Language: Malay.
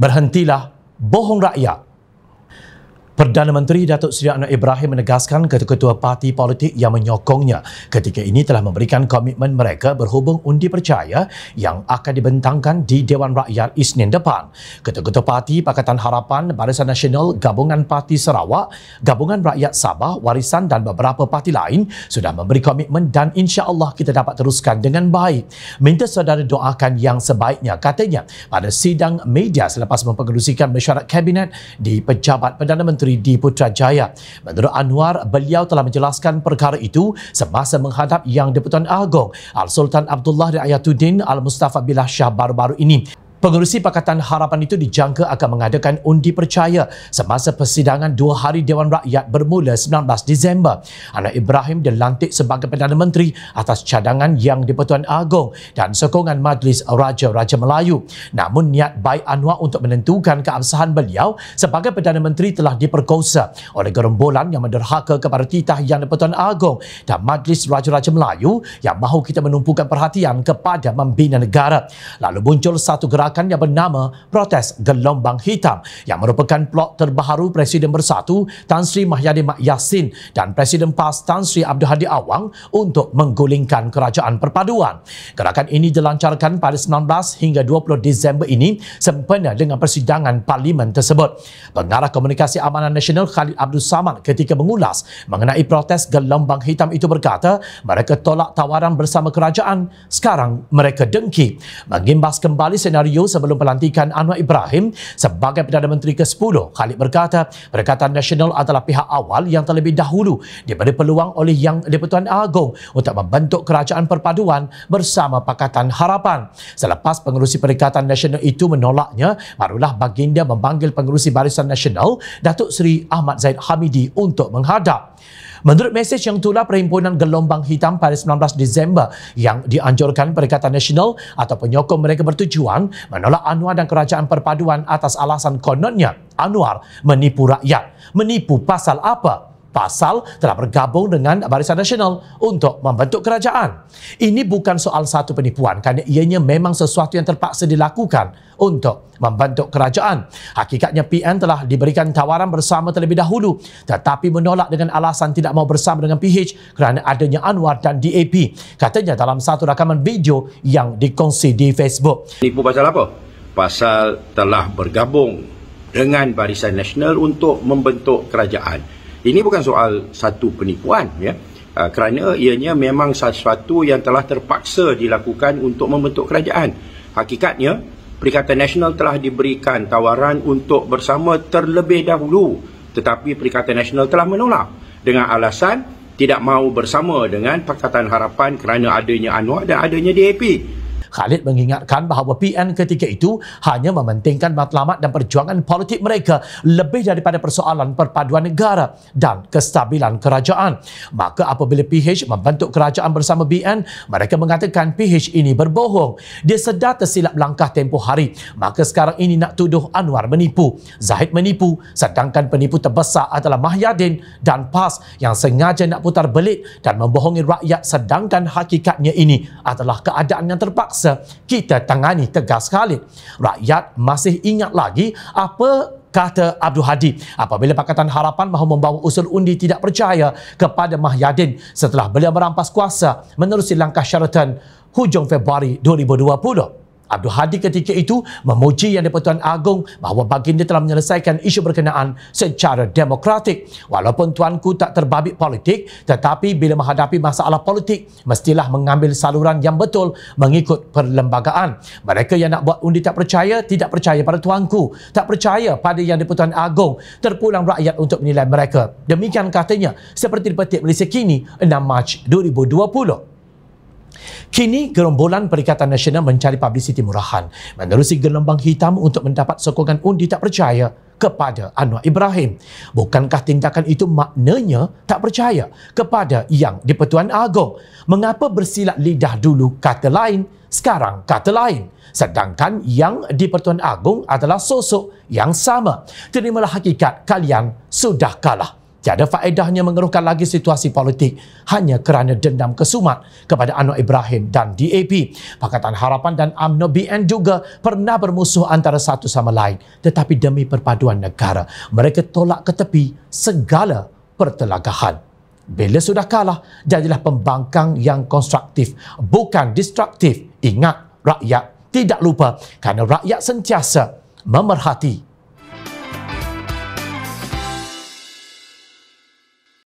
Berhentilah bohong rakyat. Perdana Menteri Datuk Seri Anwar Ibrahim menegaskan ketua-ketua parti politik yang menyokongnya ketika ini telah memberikan komitmen mereka berhubung undi percaya yang akan dibentangkan di Dewan Rakyat Isnin depan. Ketua-ketua parti Pakatan Harapan, Barisan Nasional, Gabungan Parti Sarawak, Gabungan Rakyat Sabah, Warisan dan beberapa parti lain sudah memberi komitmen dan insya-Allah kita dapat teruskan dengan baik. Minta saudara doakan yang sebaiknya katanya pada sidang media selepas mempengerusikan mesyuarat kabinet di Pejabat Perdana Menteri Menteri di Putrajaya. Menurut Anwar, beliau telah menjelaskan perkara itu semasa menghadap Yang di-Pertuan Agong Al-Sultan Abdullah Riayatuddin Al-Mustafa Billah Shah baru-baru ini. Pengerusi Pakatan Harapan itu dijangka akan mengadakan undi percaya semasa persidangan dua hari Dewan Rakyat bermula 19 Disember. Anak Ibrahim dilantik sebagai Perdana Menteri atas cadangan Yang di-Pertuan Agong dan sokongan Majlis Raja-Raja Melayu. Namun niat baik Anwar untuk menentukan keabsahan beliau sebagai Perdana Menteri telah diperkosa oleh gerombolan yang menderhaka kepada titah Yang di-Pertuan Agong dan Majlis Raja-Raja Melayu yang mahu kita menumpukan perhatian kepada membina negara. Lalu muncul satu gerakan yang bernama Protes Gelombang Hitam yang merupakan plot terbaru Presiden Bersatu Tan Sri Mahyadin Mak Yassin dan Presiden PAS Tan Sri Abdul Hadi Awang untuk menggulingkan kerajaan perpaduan. Gerakan ini dilancarkan pada 19 hingga 20 Disember ini sempena dengan persidangan parlimen tersebut. Pengarah Komunikasi Amanah Nasional Khalid Abdul Samad ketika mengulas mengenai protes gelombang hitam itu berkata mereka tolak tawaran bersama kerajaan sekarang mereka dengki mengimbas kembali senario video sebelum pelantikan Anwar Ibrahim sebagai Perdana Menteri ke-10. Khalid berkata, Perikatan Nasional adalah pihak awal yang terlebih dahulu diberi peluang oleh Yang di-Pertuan Agong untuk membentuk kerajaan perpaduan bersama Pakatan Harapan. Selepas pengerusi Perikatan Nasional itu menolaknya, barulah baginda memanggil pengerusi Barisan Nasional Datuk Seri Ahmad Zaid Hamidi untuk menghadap. Menurut mesej yang tulah Perhimpunan Gelombang Hitam pada 19 Disember yang dianjurkan Perikatan Nasional atau penyokong mereka bertujuan menolak Anwar dan Kerajaan Perpaduan atas alasan kononnya Anwar menipu rakyat. Menipu pasal apa? Pasal telah bergabung dengan Barisan Nasional untuk membentuk kerajaan. Ini bukan soal satu penipuan kerana ianya memang sesuatu yang terpaksa dilakukan untuk membentuk kerajaan. Hakikatnya PN telah diberikan tawaran bersama terlebih dahulu tetapi menolak dengan alasan tidak mau bersama dengan PH kerana adanya Anwar dan DAP. Katanya dalam satu rakaman video yang dikongsi di Facebook. Nipu pasal apa? Pasal telah bergabung dengan Barisan Nasional untuk membentuk kerajaan. Ini bukan soal satu penipuan ya. Uh, kerana ianya memang sesuatu yang telah terpaksa dilakukan untuk membentuk kerajaan. Hakikatnya, Perikatan Nasional telah diberikan tawaran untuk bersama terlebih dahulu tetapi Perikatan Nasional telah menolak dengan alasan tidak mahu bersama dengan Pakatan Harapan kerana adanya Anwar dan adanya DAP. Khalid mengingatkan bahawa PN ketika itu hanya mementingkan matlamat dan perjuangan politik mereka lebih daripada persoalan perpaduan negara dan kestabilan kerajaan. Maka apabila PH membentuk kerajaan bersama BN, mereka mengatakan PH ini berbohong. Dia sedar tersilap langkah tempoh hari. Maka sekarang ini nak tuduh Anwar menipu. Zahid menipu. Sedangkan penipu terbesar adalah Mahyadin dan PAS yang sengaja nak putar belit dan membohongi rakyat sedangkan hakikatnya ini adalah keadaan yang terpaksa terpaksa kita tangani tegas sekali. Rakyat masih ingat lagi apa kata Abdul Hadi apabila Pakatan Harapan mahu membawa usul undi tidak percaya kepada Mahyadin setelah beliau merampas kuasa menerusi langkah syaratan hujung Februari 2020. Abdul Hadi ketika itu memuji Yang di-Pertuan Agong bahawa baginda telah menyelesaikan isu berkenaan secara demokratik. Walaupun tuanku tak terbabit politik, tetapi bila menghadapi masalah politik, mestilah mengambil saluran yang betul mengikut perlembagaan. Mereka yang nak buat undi tak percaya, tidak percaya pada tuanku. Tak percaya pada Yang di-Pertuan Agong. Terpulang rakyat untuk menilai mereka. Demikian katanya, seperti dipetik Malaysia kini, 6 Mac 2020. Kini gerombolan Perikatan Nasional mencari publicity murahan menerusi gelombang hitam untuk mendapat sokongan undi tak percaya kepada Anwar Ibrahim. Bukankah tindakan itu maknanya tak percaya kepada Yang di-Pertuan Agong? Mengapa bersilat lidah dulu kata lain, sekarang kata lain? Sedangkan Yang di-Pertuan Agong adalah sosok yang sama. Terimalah hakikat kalian sudah kalah. Tiada faedahnya mengeruhkan lagi situasi politik hanya kerana dendam kesumat kepada Anwar Ibrahim dan DAP. Pakatan Harapan dan UMNO BN juga pernah bermusuh antara satu sama lain. Tetapi demi perpaduan negara, mereka tolak ke tepi segala pertelagahan. Bila sudah kalah, jadilah pembangkang yang konstruktif, bukan destruktif. Ingat, rakyat tidak lupa kerana rakyat sentiasa memerhati